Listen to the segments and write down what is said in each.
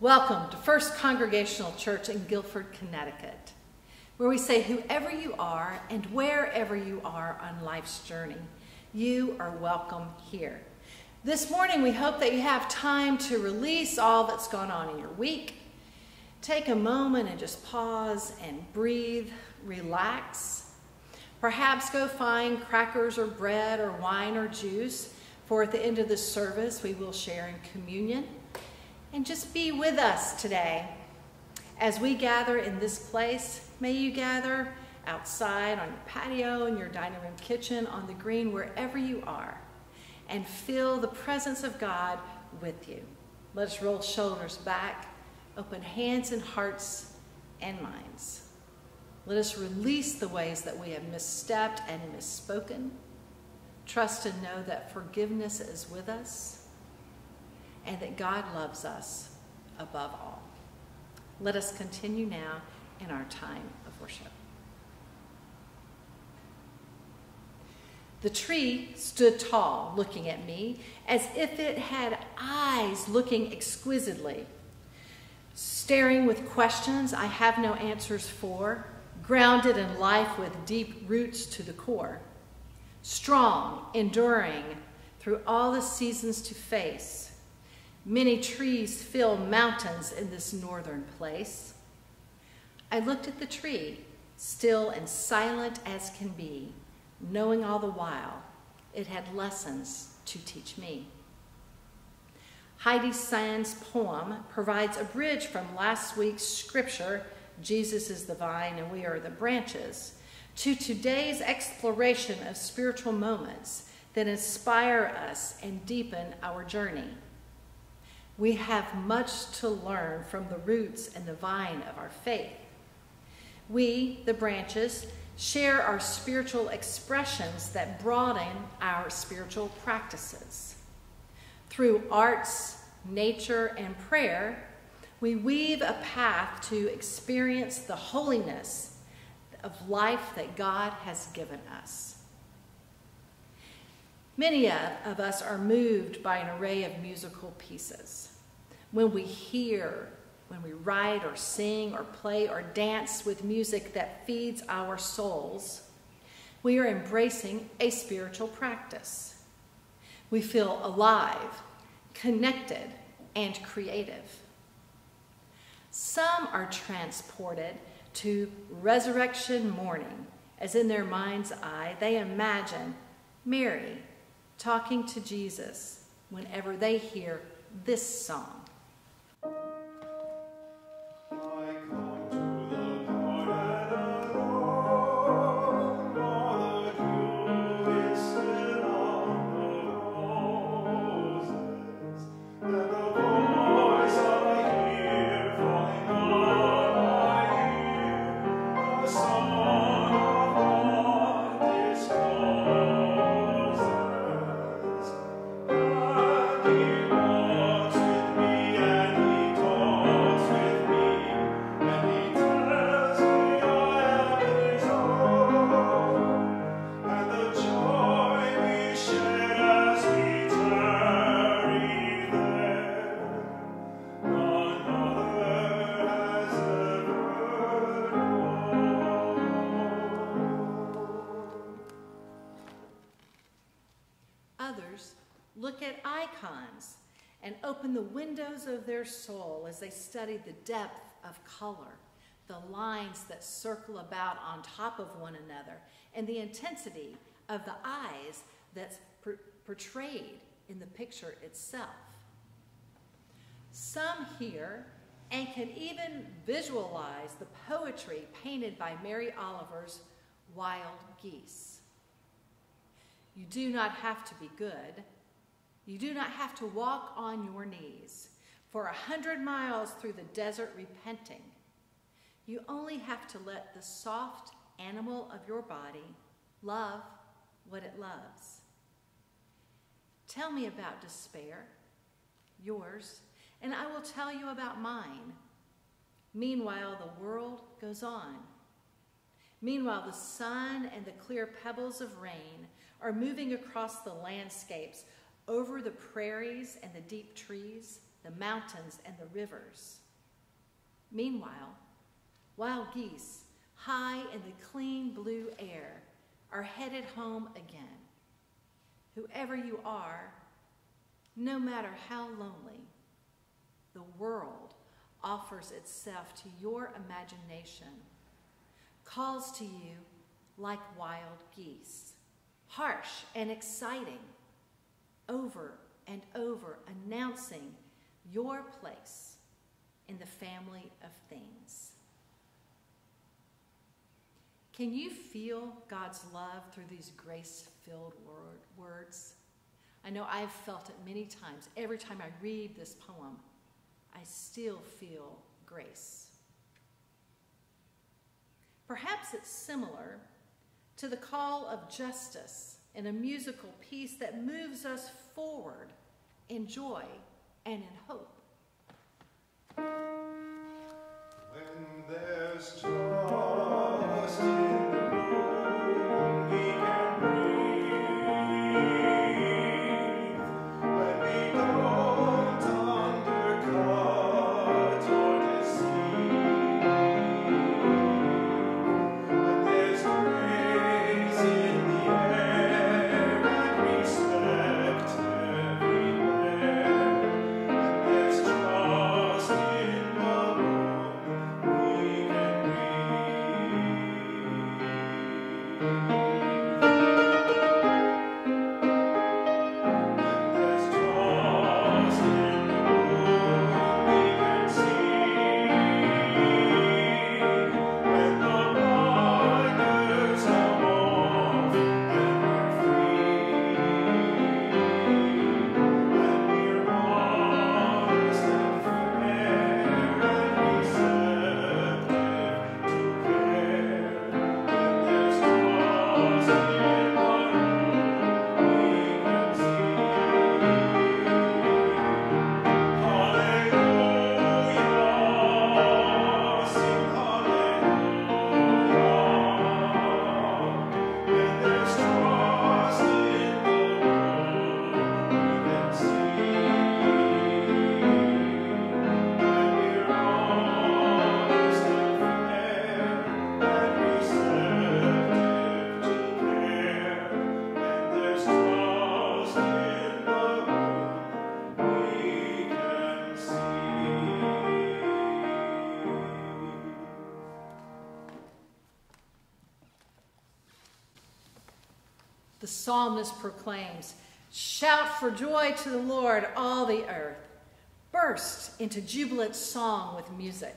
Welcome to First Congregational Church in Guilford, Connecticut, where we say, whoever you are and wherever you are on life's journey, you are welcome here. This morning, we hope that you have time to release all that's gone on in your week. Take a moment and just pause and breathe, relax. Perhaps go find crackers or bread or wine or juice, for at the end of the service, we will share in communion and just be with us today. As we gather in this place, may you gather outside, on your patio, in your dining room kitchen, on the green, wherever you are, and feel the presence of God with you. Let us roll shoulders back, open hands and hearts and minds. Let us release the ways that we have misstepped and misspoken. Trust and know that forgiveness is with us and that God loves us above all. Let us continue now in our time of worship. The tree stood tall, looking at me, as if it had eyes looking exquisitely, staring with questions I have no answers for, grounded in life with deep roots to the core, strong, enduring through all the seasons to face Many trees fill mountains in this northern place. I looked at the tree, still and silent as can be, knowing all the while it had lessons to teach me. Heidi Sand's poem provides a bridge from last week's scripture, Jesus is the vine and we are the branches, to today's exploration of spiritual moments that inspire us and deepen our journey. We have much to learn from the roots and the vine of our faith. We, the branches, share our spiritual expressions that broaden our spiritual practices. Through arts, nature, and prayer, we weave a path to experience the holiness of life that God has given us. Many of us are moved by an array of musical pieces when we hear, when we write or sing or play or dance with music that feeds our souls, we are embracing a spiritual practice. We feel alive, connected, and creative. Some are transported to resurrection morning, as in their mind's eye they imagine Mary talking to Jesus whenever they hear this song. Their soul as they study the depth of color, the lines that circle about on top of one another, and the intensity of the eyes that's portrayed in the picture itself. Some hear and can even visualize the poetry painted by Mary Oliver's Wild Geese. You do not have to be good. You do not have to walk on your knees for a hundred miles through the desert repenting. You only have to let the soft animal of your body love what it loves. Tell me about despair, yours, and I will tell you about mine. Meanwhile, the world goes on. Meanwhile, the sun and the clear pebbles of rain are moving across the landscapes, over the prairies and the deep trees the mountains, and the rivers. Meanwhile, wild geese, high in the clean blue air, are headed home again. Whoever you are, no matter how lonely, the world offers itself to your imagination, calls to you like wild geese, harsh and exciting, over and over announcing your place in the family of things. Can you feel God's love through these grace filled word, words? I know I've felt it many times. Every time I read this poem, I still feel grace. Perhaps it's similar to the call of justice in a musical piece that moves us forward in joy and in hope. Psalmist proclaims, Shout for joy to the Lord, all the earth. Burst into jubilant song with music.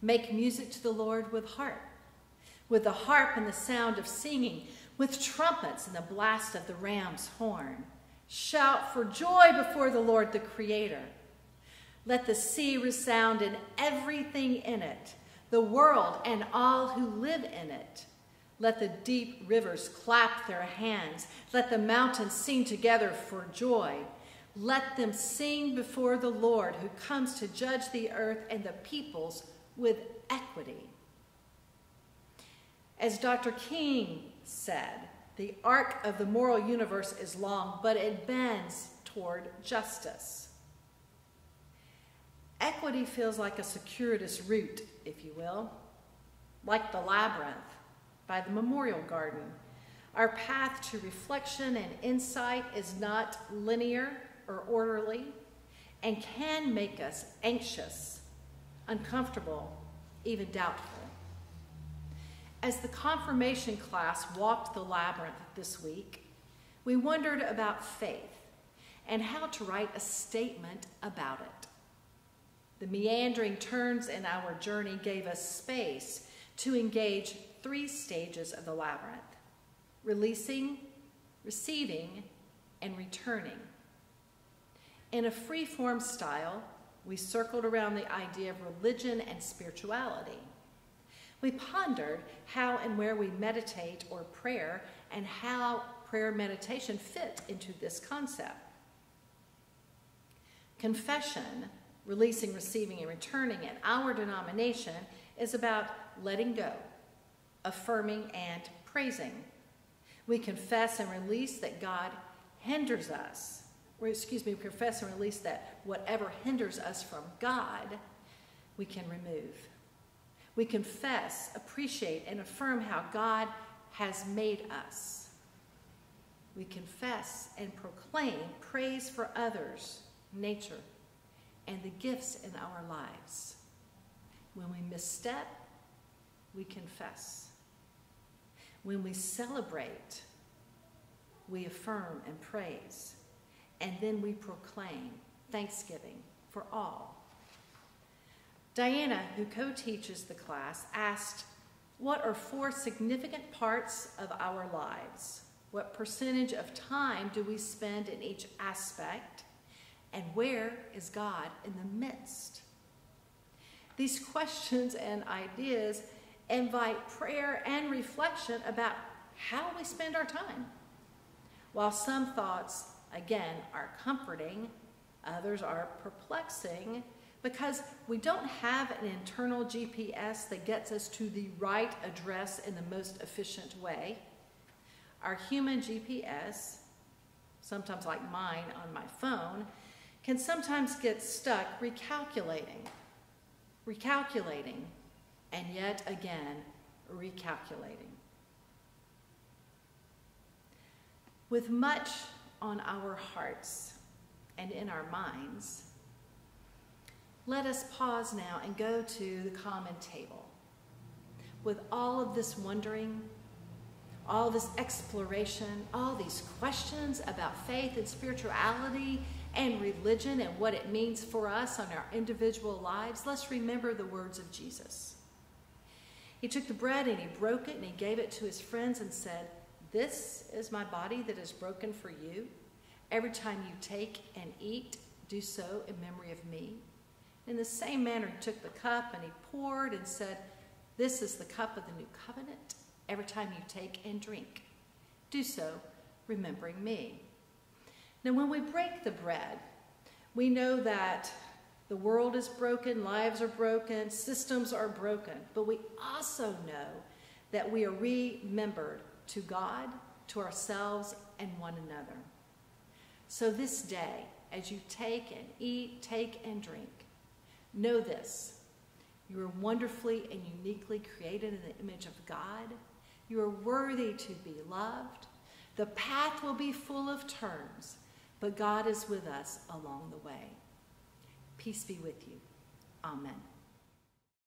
Make music to the Lord with harp, with the harp and the sound of singing, with trumpets and the blast of the ram's horn. Shout for joy before the Lord, the Creator. Let the sea resound and everything in it, the world and all who live in it. Let the deep rivers clap their hands. Let the mountains sing together for joy. Let them sing before the Lord who comes to judge the earth and the peoples with equity. As Dr. King said, the arc of the moral universe is long, but it bends toward justice. Equity feels like a circuitous route, if you will, like the labyrinth by the memorial garden. Our path to reflection and insight is not linear or orderly and can make us anxious, uncomfortable, even doubtful. As the confirmation class walked the labyrinth this week, we wondered about faith and how to write a statement about it. The meandering turns in our journey gave us space to engage three stages of the labyrinth releasing, receiving, and returning. In a free form style, we circled around the idea of religion and spirituality. We pondered how and where we meditate or prayer and how prayer meditation fit into this concept. Confession, releasing, receiving, and returning in our denomination is about letting go, affirming, and praising. We confess and release that God hinders us or excuse me, we confess and release that whatever hinders us from God, we can remove. We confess, appreciate, and affirm how God has made us. We confess and proclaim praise for others, nature, and the gifts in our lives. When we misstep, we confess. When we celebrate, we affirm and praise. And then we proclaim thanksgiving for all. Diana, who co teaches the class, asked, What are four significant parts of our lives? What percentage of time do we spend in each aspect? And where is God in the midst? These questions and ideas invite prayer and reflection about how we spend our time. While some thoughts, again, are comforting, others are perplexing because we don't have an internal GPS that gets us to the right address in the most efficient way. Our human GPS, sometimes like mine on my phone, can sometimes get stuck recalculating, recalculating, and yet again recalculating. With much on our hearts and in our minds, let us pause now and go to the common table. With all of this wondering, all this exploration, all these questions about faith and spirituality and religion and what it means for us on our individual lives, let's remember the words of Jesus. He took the bread and he broke it and he gave it to his friends and said, This is my body that is broken for you. Every time you take and eat, do so in memory of me. In the same manner, he took the cup and he poured and said, This is the cup of the new covenant. Every time you take and drink, do so remembering me. Now, when we break the bread, we know that the world is broken, lives are broken, systems are broken, but we also know that we are remembered to God, to ourselves, and one another. So this day, as you take and eat, take and drink, know this. You are wonderfully and uniquely created in the image of God. You are worthy to be loved. The path will be full of turns, but God is with us along the way. Peace be with you. Amen.